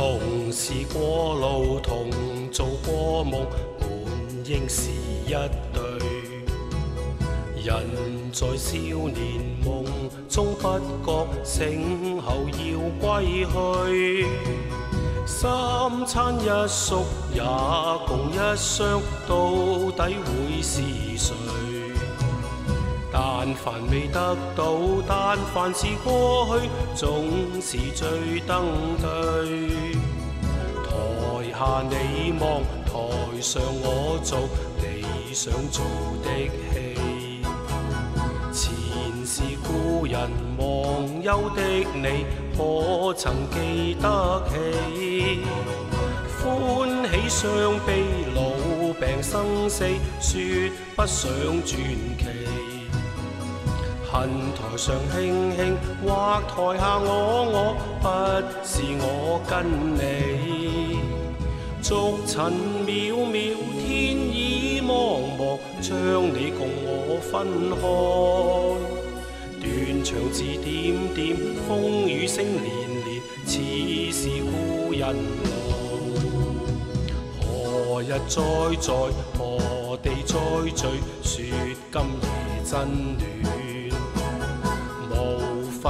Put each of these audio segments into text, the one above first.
同是过路，同做过梦，本应是一对。人在少年梦中不觉，醒后要归去。三餐一宿也共一双，到底会是谁？但凡未得到，但凡是过去，总是最登对。台下你望，台上我做你想做的戏。前是故人忘忧的你，可曾记得起？欢喜伤悲，老病生死，说不上传奇。恨台上卿卿，或台下我我，不是我跟你。俗尘渺渺，天已茫茫，将你共我分开。断肠字点点，风雨声连连，似是故人来。何日再在，何地再聚，说今夜真暖。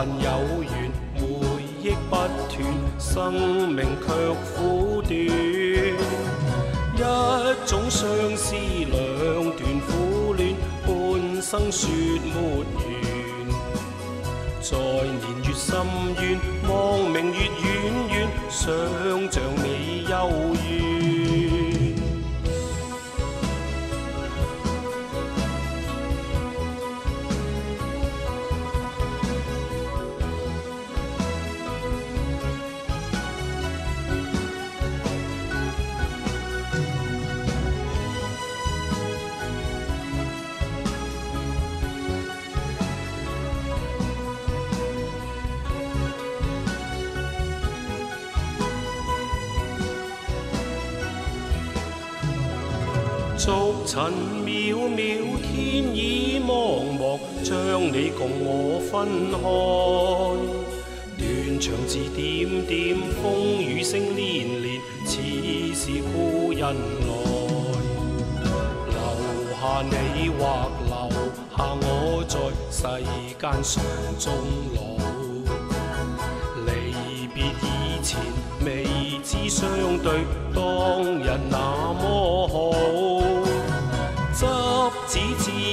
有缘回忆不断，生命却苦短。一种相思两段苦恋，半生说没完。在年月深远，望明月远远，想象。俗尘渺渺，天已茫茫，将你共我分开。断肠字点点，风雨声连连，似是故人来。留下你或留下我，在世间上终老。离别以前，未知相对，当日那么好。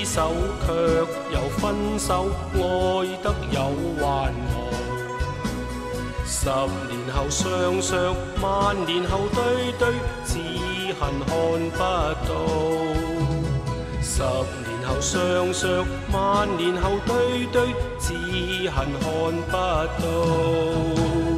手却又分手，爱得有还何？十年后双双，万年后对对，只恨看不到。十年后双双，万年后对对，只恨看不到。